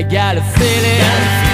I got a feeling. Got a feeling.